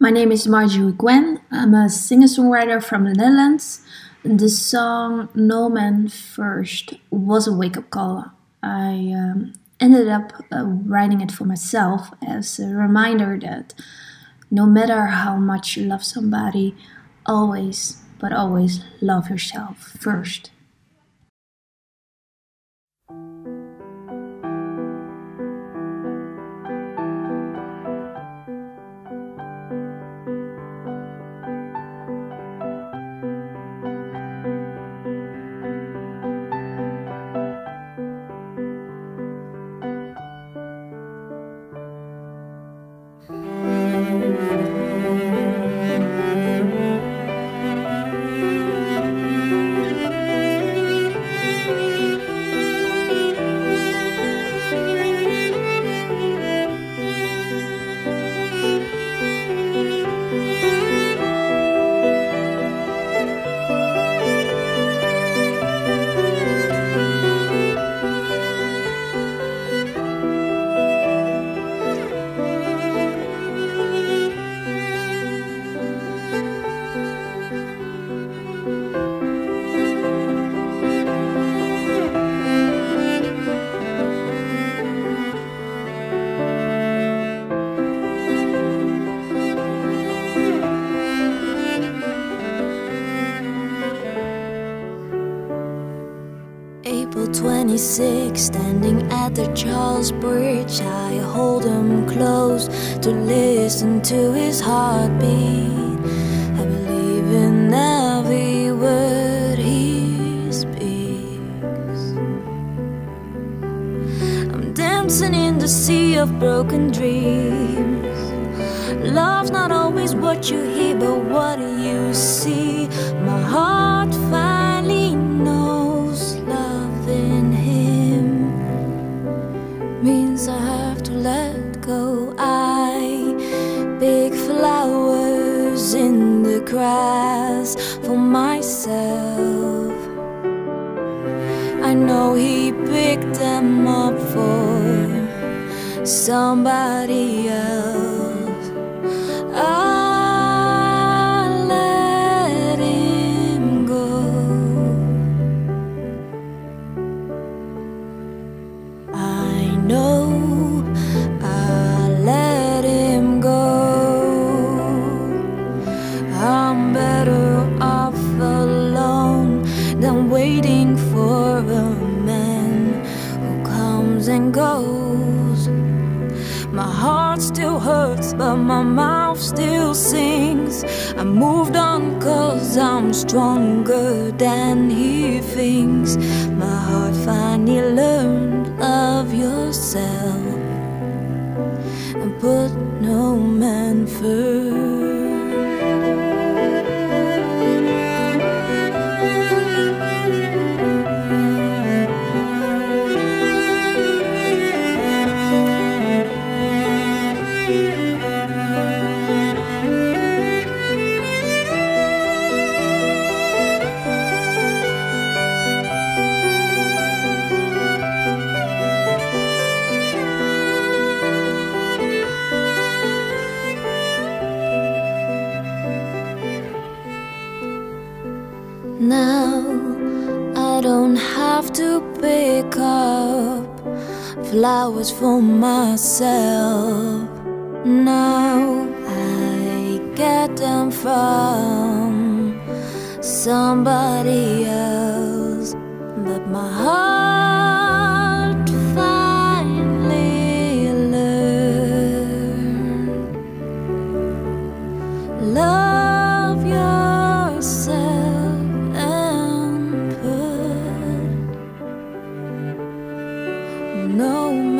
My name is Marjory Qwen. I'm a singer-songwriter from the Netherlands. The song No Man First was a wake-up call. I um, ended up uh, writing it for myself as a reminder that no matter how much you love somebody, always, but always love yourself first. 26, standing at the Charles Bridge, I hold him close to listen to his heartbeat. I believe in every word he speaks. I'm dancing in the sea of broken dreams. Love's not always what you hear, but what you see. Grass for myself. I know he picked them up for somebody else. I and goes. My heart still hurts, but my mouth still sings. I moved on cause I'm stronger than he thinks. My heart finally learned love yourself and put no man first. Now I don't have to pick up flowers for myself. Now I get them from somebody else, but my heart finally learned. Love no.